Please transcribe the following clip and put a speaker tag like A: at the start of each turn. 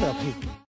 A: Love you.